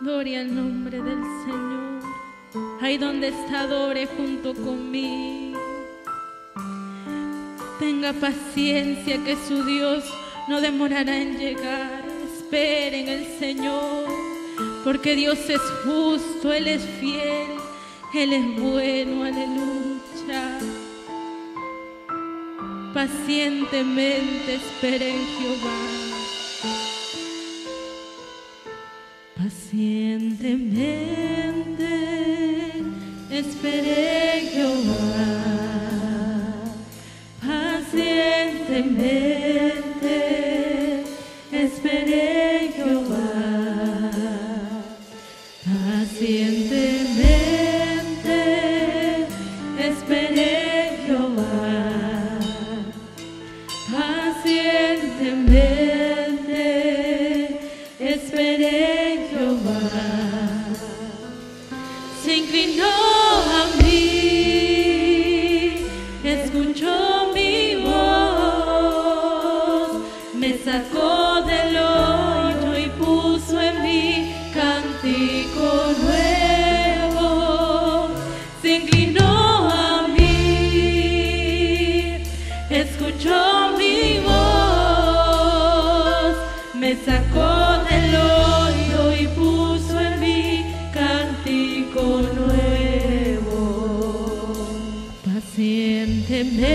Gloria al nombre del Señor. Ahí donde está, doble junto conmigo. Tenga paciencia que su Dios no demorará en llegar. Esperen el Señor, porque Dios es justo, Él es fiel, Él es bueno, aleluya. Pacientemente esperen Jehová. Pacientemente esperé Jehová, pacientemente. Se inclinó a mí, escuchó mi voz, me sacó de los y puso en mi canto nuevo. Se inclinó a mí, escuchó mi voz, me sacó. Pacientemente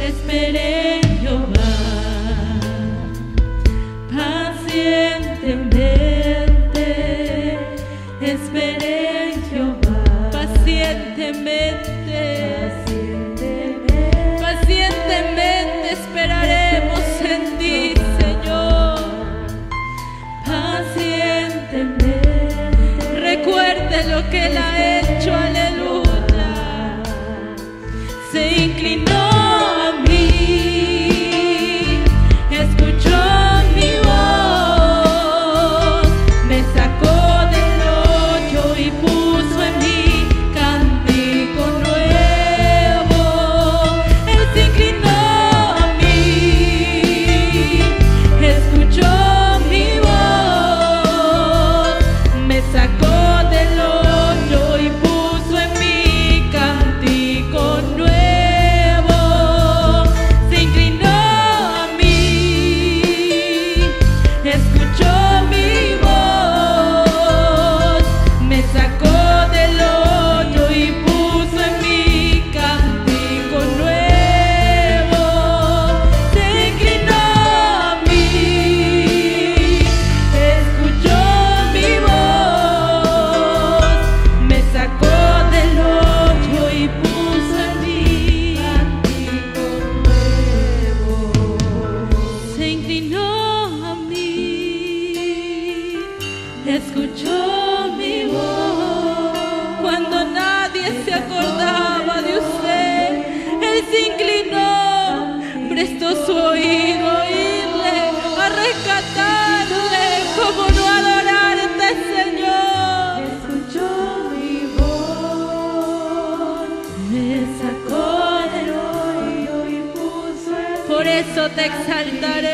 esperé en Jehová, pacientemente esperé Jehová, pacientemente. por eso te exaltaré.